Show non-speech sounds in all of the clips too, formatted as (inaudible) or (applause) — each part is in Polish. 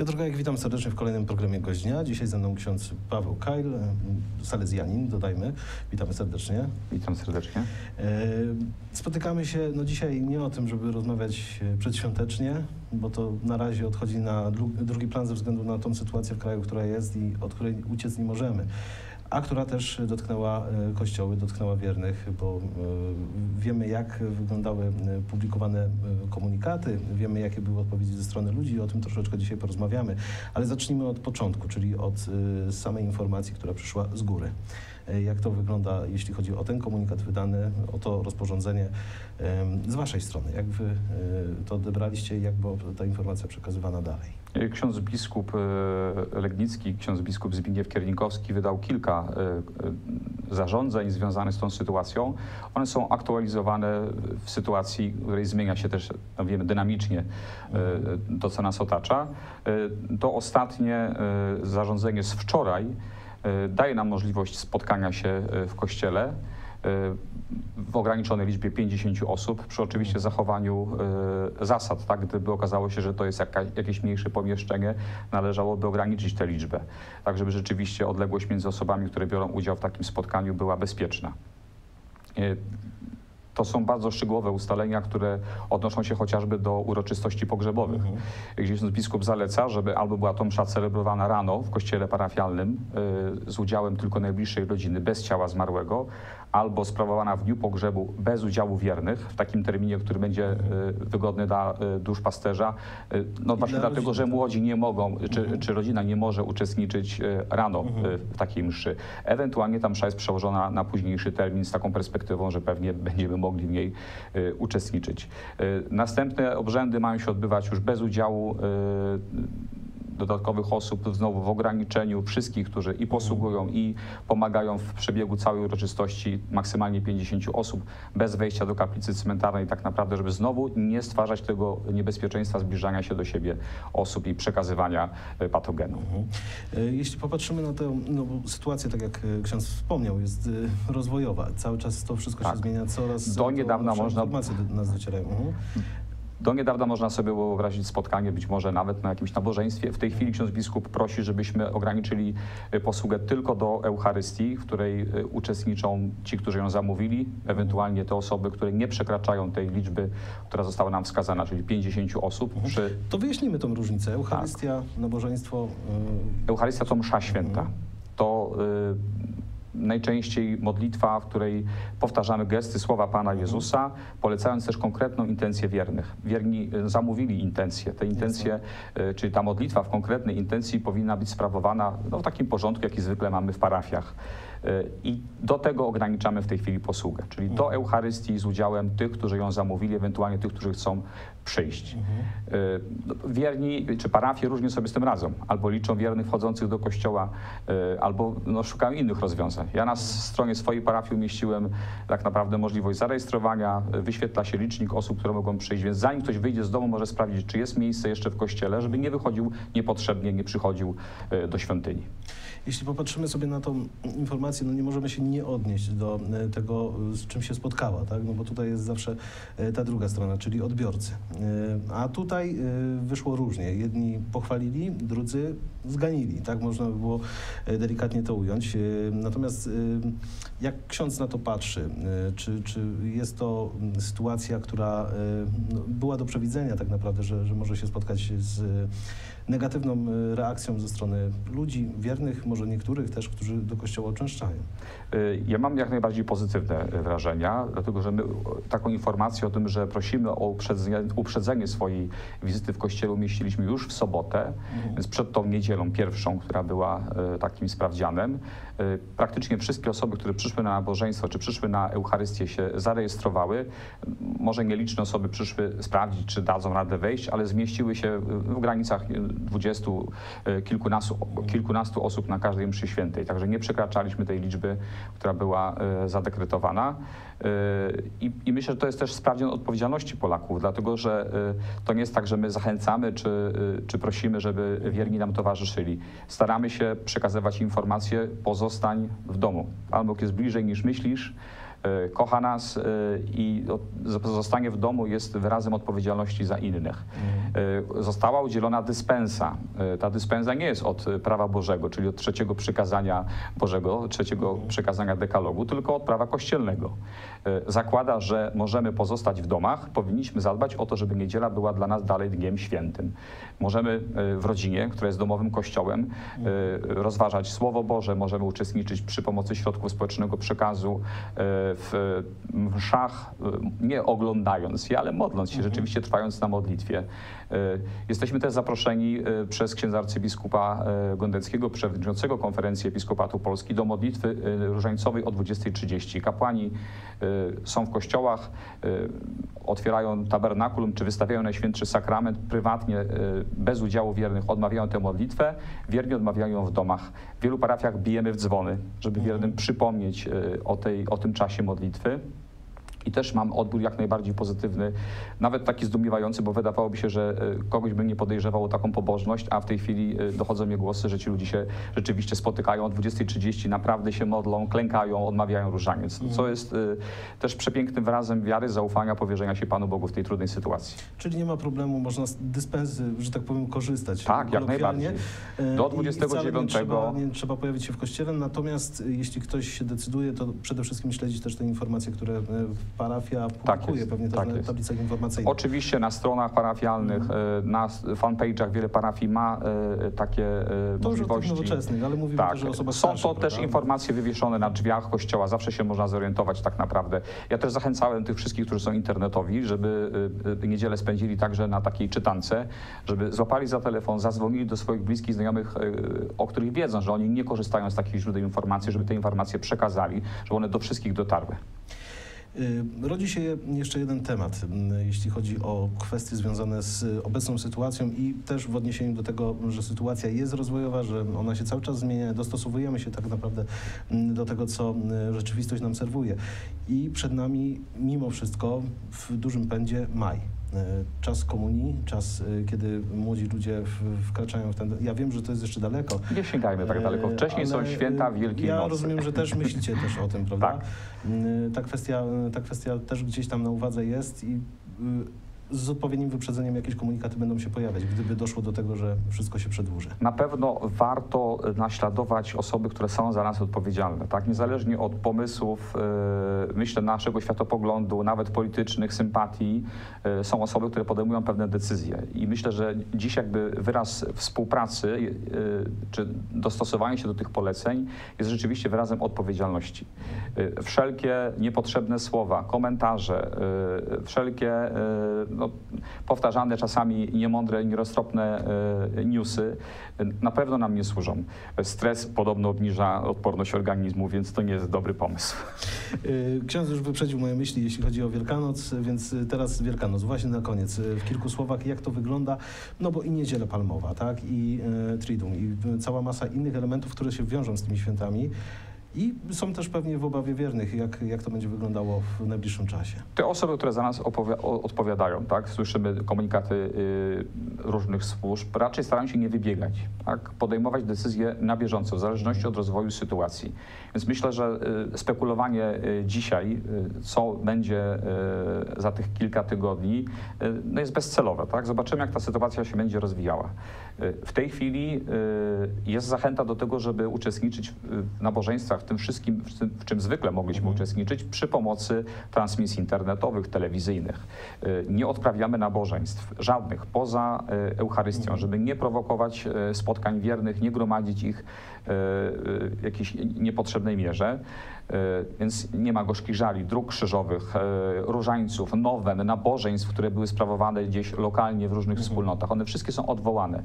Piotr Gajek, witam serdecznie w kolejnym programie Gość Dnia. Dzisiaj ze mną ksiądz Paweł Kajl, e, salezjanin, dodajmy. Witamy serdecznie. Witam serdecznie. E, Spotykamy się no dzisiaj nie o tym, żeby rozmawiać e, przedświątecznie, bo to na razie odchodzi na dru- drugi plan ze względu na tą sytuację w kraju, która jest i od której uciec nie możemy. A która też dotknęła e, kościoły, dotknęła wiernych, bo e, wiemy, jak wyglądały e, publikowane e, komunikaty, wiemy, jakie były odpowiedzi ze strony ludzi o tym troszeczkę dzisiaj porozmawiamy. Ale zacznijmy od początku, czyli od e, samej informacji, która przyszła z góry. E, Jak to wygląda, jeśli chodzi o ten komunikat wydany, o to rozporządzenie z Waszej strony? Jak Wy e, to odebraliście i jak była ta informacja przekazywana dalej? Ksiądz biskup e, Legnicki, ksiądz biskup Zbigniew Kiernikowski wydał kilka e, e, zarządzeń związanych z tą sytuacją. One są aktualizowane w sytuacji, w której zmienia się też, no wiemy, dynamicznie e, to, co nas otacza. E, To ostatnie e, zarządzenie z wczoraj e, daje nam możliwość spotkania się e, w kościele e, w ograniczonej liczbie 50 osób, przy oczywiście zachowaniu e, zasad. Tak? Gdyby okazało się, że to jest jaka, jakieś mniejsze pomieszczenie, należałoby ograniczyć tę liczbę, tak żeby rzeczywiście odległość między osobami, które biorą udział w takim spotkaniu była bezpieczna. To są bardzo szczegółowe ustalenia, które odnoszą się chociażby do uroczystości pogrzebowych. Gdzie ksiądz biskup zaleca, żeby albo była to msza celebrowana rano w kościele parafialnym y, z udziałem tylko najbliższej rodziny, bez ciała zmarłego, albo sprawowana w dniu pogrzebu bez udziału wiernych, w takim terminie, który będzie y, wygodny dla y, dusz pasterza. Y, No właśnie dla dlatego, rodziny, że młodzi nie mogą, czy, czy rodzina nie może uczestniczyć rano y, w takiej mszy. Ewentualnie ta msza jest przełożona na późniejszy termin z taką perspektywą, że pewnie będziemy mogli w niej y, uczestniczyć. Y, Następne obrzędy mają się odbywać już bez udziału y, dodatkowych osób, znowu w ograniczeniu wszystkich, którzy i posługują, i pomagają w przebiegu całej uroczystości, maksymalnie 50 osób, bez wejścia do kaplicy cmentarnej, tak naprawdę, żeby znowu nie stwarzać tego niebezpieczeństwa zbliżania się do siebie osób i przekazywania y, patogenu. E, Jeśli popatrzymy na tę no, sytuację, tak jak e, ksiądz wspomniał, jest e, rozwojowa. Cały czas to wszystko Tak. się zmienia, coraz Do niedawna można- informacje do nas docierają. Mhm. Do niedawna można sobie było wyobrazić spotkanie, być może nawet na jakimś nabożeństwie. W tej chwili ksiądz biskup prosi, żebyśmy ograniczyli y, posługę tylko do Eucharystii, w której y, uczestniczą ci, którzy ją zamówili, ewentualnie te osoby, które nie przekraczają tej liczby, która została nam wskazana, czyli 50 osób. Przy To wyjaśnijmy tą różnicę. Eucharystia, nabożeństwo. e, Eucharystia to msza święta. To y, najczęściej modlitwa, w której powtarzamy gesty słowa Pana Jezusa, polecając też konkretną intencję wiernych. Wierni y, zamówili intencję. Te intencje, y, czyli ta modlitwa w konkretnej intencji powinna być sprawowana no, w takim porządku, jaki zwykle mamy w parafiach. Y, I do tego ograniczamy w tej chwili posługę, czyli do Eucharystii z udziałem tych, którzy ją zamówili, ewentualnie tych, którzy chcą przyjść. Y, no, Wierni czy parafie różnie sobie z tym radzą. Albo liczą wiernych wchodzących do kościoła, albo no, szukają innych rozwiązań. Ja na stronie swojej parafii umieściłem tak naprawdę możliwość zarejestrowania, wyświetla się licznik osób, które mogą przyjść, więc zanim ktoś wyjdzie z domu, może sprawdzić, czy jest miejsce jeszcze w kościele, żeby nie wychodził niepotrzebnie, nie przychodził y, do świątyni. Jeśli popatrzymy sobie na tą informację, no nie możemy się nie odnieść do e, tego, e, z czym się spotkała, tak? No bo tutaj jest zawsze e, ta druga strona, czyli odbiorcy. E, A tutaj e, wyszło różnie. Jedni pochwalili, drudzy zganili, tak można by było e, delikatnie to ująć. E, Natomiast e, jak ksiądz na to patrzy? E, Czy, czy jest to mm, sytuacja, która e, no, była do przewidzenia tak naprawdę, że, że może się spotkać z negatywną e, reakcją ze strony ludzi, wiernych, może niektórych też, którzy do kościoła uczęszczają. Y, Ja mam jak najbardziej pozytywne y, wrażenia, dlatego że my taką informację o tym, że prosimy o uprzedzenie, uprzedzenie swojej wizyty w kościele umieściliśmy już w sobotę, więc przed tą niedzielą pierwszą, która była takim sprawdzianem. Praktycznie wszystkie osoby, które przyszły na nabożeństwo czy przyszły na Eucharystię się zarejestrowały. Może nieliczne osoby przyszły sprawdzić, czy dadzą radę wejść, ale zmieściły się w granicach dwudziestu, y, kilkunastu, kilkunastu osób na każdej mszy świętej. Także nie przekraczaliśmy tej liczby, która była y, zadekretowana. Y, I, I myślę, że to jest też sprawdzian odpowiedzialności Polaków, dlatego że to nie jest tak, że my zachęcamy czy, czy prosimy, żeby wierni nam towarzyszyli. Staramy się przekazywać informacje, pozostań w domu. Bóg jest bliżej niż myślisz. E, kocha nas e, i zostanie w domu jest wyrazem odpowiedzialności za innych. E, Została udzielona dyspensa. Ta dyspensa nie jest od prawa Bożego, czyli od trzeciego przykazania Bożego, trzeciego przykazania dekalogu, tylko od prawa kościelnego. Zakłada, że możemy pozostać w domach, powinniśmy zadbać o to, żeby niedziela była dla nas dalej dniem świętym. Możemy w rodzinie, która jest domowym kościołem, rozważać Słowo Boże, możemy uczestniczyć przy pomocy środków społecznego przekazu w mszach, e, nie oglądając je, ale modląc się, rzeczywiście trwając na modlitwie. E, Jesteśmy też zaproszeni e, przez księdza arcybiskupa Gondeckiego, przewodniczącego konferencji Episkopatu Polski do modlitwy różańcowej o 20.30. Kapłani są w kościołach, otwierają tabernakulum czy wystawiają Najświętszy Sakrament prywatnie, bez udziału wiernych, odmawiają tę modlitwę, wierni odmawiają ją w domach. W wielu parafiach bijemy w dzwony, żeby wiernym przypomnieć o, tej, o tym czasie modlitwy. I też mam odbiór jak najbardziej pozytywny, nawet taki zdumiewający, bo wydawałoby się, że e, kogoś bym nie podejrzewał o taką pobożność, a w tej chwili e, dochodzą mnie głosy, że ci ludzie się rzeczywiście spotykają o 20.30, naprawdę się modlą, klękają, odmawiają różaniec, co jest e, też przepięknym wyrazem wiary, zaufania, powierzenia się Panu Bogu w tej trudnej sytuacji. Czyli nie ma problemu, można z dyspensy, że tak powiem, korzystać. Tak, jak najbardziej. Do E, i wcale 29 Nie trzeba, nie trzeba pojawić się w kościele, natomiast jeśli ktoś się decyduje, to przede wszystkim śledzić też te informacje, które parafia publikuje, jest, pewnie też tak na jest. tablicach informacyjnych. Oczywiście na stronach parafialnych, e, na fanpage'ach wiele parafii ma e, takie e, to możliwości. nowoczesnych, ale mówimy Tak, też o osobach są starszych. to też prawda? informacje wywieszone na drzwiach kościoła, zawsze się można zorientować tak naprawdę. Ja też zachęcałem tych wszystkich, którzy są internetowi, żeby niedzielę spędzili także na takiej czytance, żeby złapali za telefon, zadzwonili do swoich bliskich znajomych, o których wiedzą, że oni nie korzystają z takich źródeł informacji, żeby te informacje przekazali, żeby one do wszystkich dotarły. Y, Rodzi się jeszcze jeden temat, y, jeśli chodzi o kwestie związane z y, obecną sytuacją i też w odniesieniu do tego, że sytuacja jest rozwojowa, że ona się cały czas zmienia, dostosowujemy się tak naprawdę mm, do tego, co rzeczywistość nam serwuje. I przed nami mimo wszystko w dużym pędzie maj. Y, Czas komunii, czas, y, kiedy młodzi ludzie wkraczają w ten... Ja wiem, że to jest jeszcze daleko, Nie sięgajmy tak daleko. E, Wcześniej są święta e, Wielkiej ja Nocy. rozumiem, że też myślicie też o tym, (laughs) prawda? Tak. Y, Ta kwestia, ta kwestia też gdzieś tam na uwadze jest i y, z odpowiednim wyprzedzeniem jakieś komunikaty będą się pojawiać, gdyby doszło do tego, że wszystko się przedłuży. Na pewno warto naśladować osoby, które są za nas odpowiedzialne, tak? Niezależnie od pomysłów, e, myślę, naszego światopoglądu, nawet politycznych, sympatii, e, są osoby, które podejmują pewne decyzje. I myślę, że dziś jakby wyraz współpracy e, czy dostosowanie się do tych poleceń jest rzeczywiście wyrazem odpowiedzialności. E, Wszelkie niepotrzebne słowa, komentarze, e, wszelkie e, no, powtarzane czasami niemądre, nieroztropne e, newsy e, na pewno nam nie służą. Stres podobno obniża odporność organizmu, więc to nie jest dobry pomysł. Y, Ksiądz już wyprzedził moje myśli, jeśli chodzi o Wielkanoc, więc teraz Wielkanoc. Właśnie na koniec, w kilku słowach, jak to wygląda? No bo i Niedziela Palmowa, tak? I Triduum, i cała masa innych elementów, które się wiążą z tymi świętami. I są też pewnie w obawie wiernych, jak, jak to będzie wyglądało w najbliższym czasie. Te osoby, które za nas odpowiadają, tak? słyszymy komunikaty y, różnych służb, raczej starają się nie wybiegać, tak? podejmować decyzje na bieżąco, w zależności od rozwoju sytuacji. Więc myślę, że y, spekulowanie y, dzisiaj, y, co będzie y, za tych kilka tygodni, y, no jest bezcelowe. Tak? Zobaczymy, jak ta sytuacja się będzie rozwijała. W tej chwili jest zachęta do tego, żeby uczestniczyć w nabożeństwach, w tym wszystkim, w czym- zwykle mogliśmy uczestniczyć, przy pomocy transmisji internetowych, telewizyjnych. Y, Nie odprawiamy nabożeństw żadnych poza y, Eucharystią, żeby nie prowokować y, spotkań wiernych, nie gromadzić ich w jakiejś niepotrzebnej mierze. Y, Więc nie ma gorzkich żali, dróg krzyżowych, y, różańców, nowen, nabożeństw, które były sprawowane gdzieś lokalnie w różnych wspólnotach. One wszystkie są odwołane.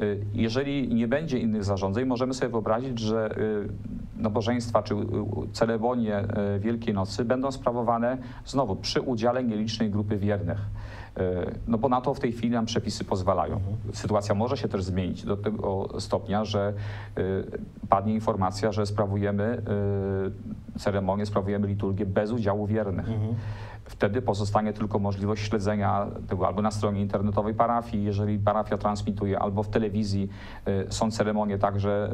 Y, Jeżeli nie będzie innych zarządzeń, możemy sobie wyobrazić, że nabożeństwa czy ceremonie Wielkiej Nocy będą sprawowane znowu przy udziale nielicznej grupy wiernych. Y, No bo na to w tej chwili nam przepisy pozwalają. Sytuacja może się też zmienić do tego stopnia, że y, padnie informacja, że sprawujemy y, ceremonię, sprawujemy liturgię bez udziału wiernych. Wtedy pozostanie tylko możliwość śledzenia tego albo na stronie internetowej parafii, jeżeli parafia transmituje, albo w telewizji. Y, Są ceremonie także,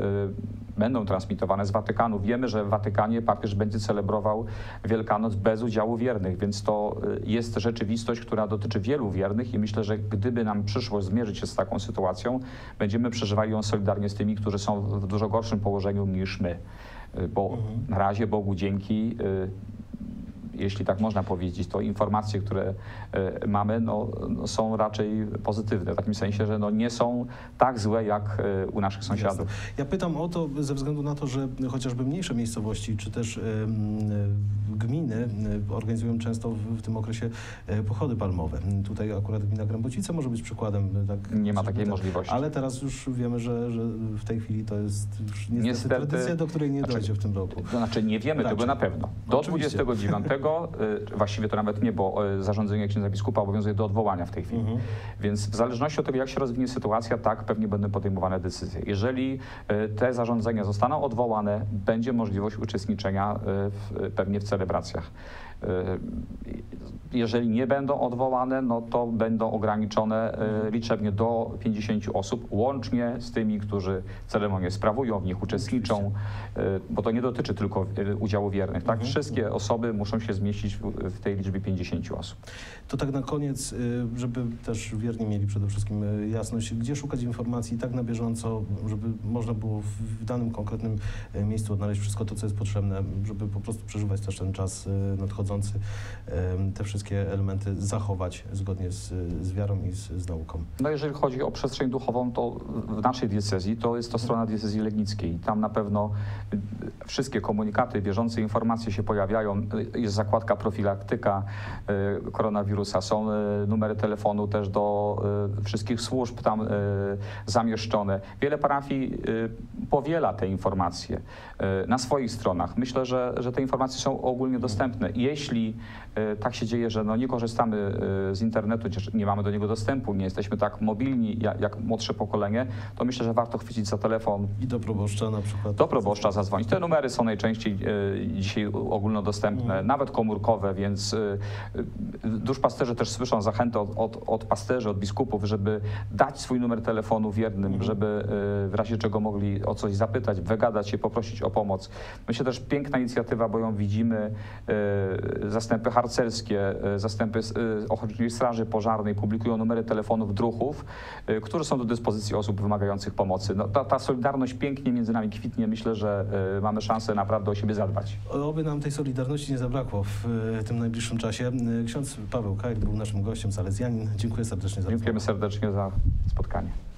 y, będą transmitowane z Watykanu. Wiemy, że w Watykanie papież będzie celebrował Wielkanoc bez udziału wiernych, więc to y, jest rzeczywistość, która dotyczy wielu wiernych i myślę, że gdyby nam przyszło zmierzyć się z taką sytuacją, będziemy przeżywali ją solidarnie z tymi, którzy są w dużo gorszym położeniu niż my. Bo na razie Bogu dzięki, jeśli tak można powiedzieć, to informacje, które y, mamy, no, no, są raczej pozytywne, w takim sensie, że no, nie są tak złe jak y, u naszych sąsiadów. Ja pytam o to ze względu na to, że chociażby mniejsze miejscowości czy też e, gminy e, organizują często w, tym okresie e, pochody palmowe. Tutaj akurat gmina Grębocice może być przykładem. e, Tak, Nie ma takiej tak, możliwości. Ale teraz już wiemy, że, że w tej chwili to jest już niestety, Niestety- tradycja, do której nie znaczy, dojdzie w tym roku. To znaczy nie wiemy Raczej. tego na pewno. Do Oczywiście. 29, y, właściwie to nawet nie, bo y, zarządzenie księdza biskupa obowiązuje do odwołania w tej chwili. Mhm. Więc w zależności od tego, jak się rozwinie sytuacja, tak pewnie będą podejmowane decyzje. Jeżeli y, te zarządzenia zostaną odwołane, będzie możliwość uczestniczenia w, pewnie w celebracjach. Y, Jeżeli nie będą odwołane, no to będą ograniczone y, liczebnie do 50 osób, łącznie z tymi, którzy ceremonię sprawują, w nich uczestniczą, y, bo to nie dotyczy tylko udziału wiernych. Tak? Mhm. Wszystkie osoby muszą się zmieścić w, tej liczbie 50 osób. To tak na koniec, żeby też wierni mieli przede wszystkim jasność, gdzie szukać informacji tak na bieżąco, żeby można było w, danym konkretnym miejscu odnaleźć wszystko to, co jest potrzebne, żeby po prostu przeżywać też ten czas nadchodzący, te wszystkie elementy zachować zgodnie z, z wiarą i z, z nauką. No jeżeli chodzi o przestrzeń duchową, to w naszej diecezji to jest to strona diecezji legnickiej. Tam na pewno y, wszystkie komunikaty, bieżące informacje się pojawiają. Y, Jest zakładka profilaktyka y, koronawirusa, są numery telefonu też do wszystkich służb tam zamieszczone. Wiele parafii powiela te informacje na swoich stronach. Myślę, że, że te informacje są ogólnie dostępne. Jeśli y, tak się dzieje, że no nie korzystamy y, z internetu, nie mamy do niego dostępu, nie jesteśmy tak mobilni jak, jak młodsze pokolenie, to myślę, że warto chwycić za telefon, I do proboszcza na przykład. do proboszcza zadzwonić. Te numery są najczęściej y, dzisiaj ogólnodostępne, Mhm. nawet komórkowe, więc duszpasterze też słyszą zachętę od, od, od pasterzy, od biskupów, żeby dać swój numer telefonu wiernym, Mhm. żeby w razie czego mogli o coś zapytać, wygadać się, poprosić o pomoc. Myślę też piękna inicjatywa, bo ją widzimy, zastępy harcerskie, y, zastępy y, Ochotniczej Straży Pożarnej publikują numery telefonów druhów, y, które są do dyspozycji osób wymagających pomocy. No, ta, ta solidarność pięknie między nami kwitnie. Myślę, że mamy szansę naprawdę o siebie zadbać. Oby nam tej solidarności nie zabrakło w tym najbliższym czasie. Ksiądz Paweł Kajk był naszym gościem, salezjanin. Dziękuję serdecznie za Dziękujemy serdecznie za spotkanie.